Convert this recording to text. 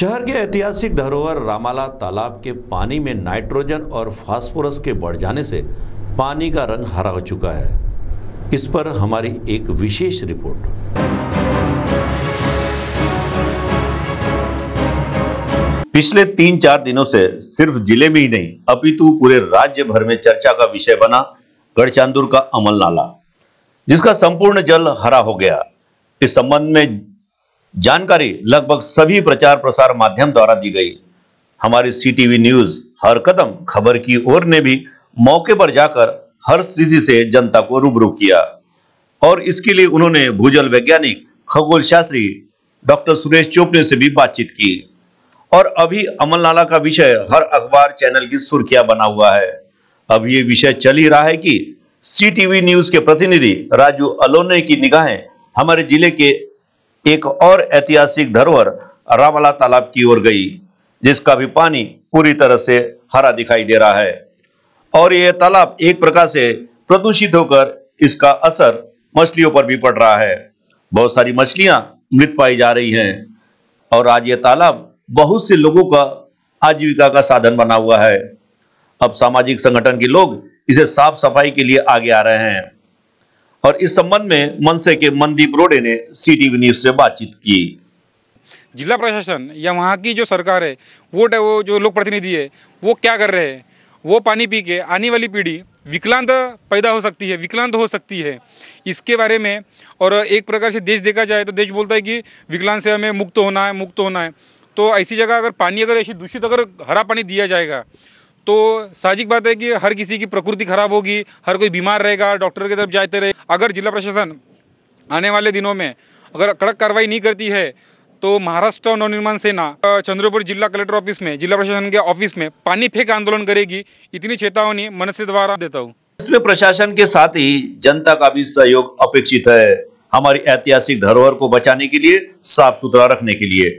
शहर के ऐतिहासिक धरोहर रामाला तालाब के पानी में नाइट्रोजन और फास्फोरस के बढ़ जाने से पानी का रंग हरा हो चुका है। इस पर हमारी एक विशेष रिपोर्ट। पिछले तीन चार दिनों से सिर्फ़ ज़िले में ही नहीं, अपितु पूरे राज्य भर में चर्चा का विषय बना गढ़चांदुर का अमल नाला, जिसका संपूर्ण जल हरा हो गया। इस संबंध में जानकारी लगभग सभी प्रचार प्रसार माध्यम द्वारा दी गई। हमारी सीटीवी न्यूज़ हर कदम खबर की ओर ने भी मौके पर जाकर हर स्थिति से जनता को रूबरू किया। और इसके लिए उन्होंने भूजल वैज्ञानिक, खगोल शास्त्री, डॉक्टर सुरेश चोपड़े से भी बातचीत की। और अभी अमल नाला का विषय हर अखबार चैनल की सुर्खियाँ बना हुआ है। अब ये विषय चल ही रहा है कि सीटीवी न्यूज़ के प्रतिनिधि राजू अलोने की निगाहें हमारे ज़िले के एक और ऐतिहासिक धरोहर रामला तालाब की ओर गई, जिसका भी पानी पूरी तरह से हरा दिखाई दे रहा है। और यह तालाब एक प्रकार से प्रदूषित होकर इसका असर मछलियों पर भी पड़ रहा है। बहुत सारी मछलियाँ मृत पाई जा रही हैं। और आज यह तालाब बहुत से लोगों का आजीविका का साधन बना हुआ है। अब सामाजिक संगठन के लोग इसे साफ़ सफ़ाई के लिए आगे आ रहे हैं। और इस संबंध में मनसे के मनदीप रोडे ने सीटीवी न्यूज़ से बातचीत की। जिला प्रशासन या वहाँ की जो सरकार है, वो वो जो लोक प्रतिनिधि है, वो क्या कर रहे हैं? वो पानी पी के आने वाली पीढ़ी विकलांत पैदा हो सकती है विकलांत हो सकती है। इसके बारे में और एक प्रकार से देश देखा जाए तो देश बोलता है कि विकलांत से हमें मुक्त होना है, मुक्त होना है। तो ऐसी जगह अगर पानी अगर ऐसी दूषित अगर हरा पानी दिया जाएगा तो साजिक बात है कि हर किसी की प्रकृति खराब होगी, हर कोई बीमार रहेगा, डॉक्टर की तरफ़ जाते रहे। अगर जिला प्रशासन आने वाले दिनों में अगर कड़क कार्रवाई नहीं करती है तो महाराष्ट्र नवनिर्माण सेना चंद्रपुर जिला कलेक्टर ऑफ़िस में, जिला प्रशासन के ऑफ़िस में पानी फेंक आंदोलन करेगी। इतनी चेतावनी मन से द्वारा देता हूँ। इसमें प्रशासन के साथ ही जनता का भी सहयोग अपेक्षित है, हमारी ऐतिहासिक धरोहर को बचाने के लिए, साफ़ सुथरा रखने के लिए।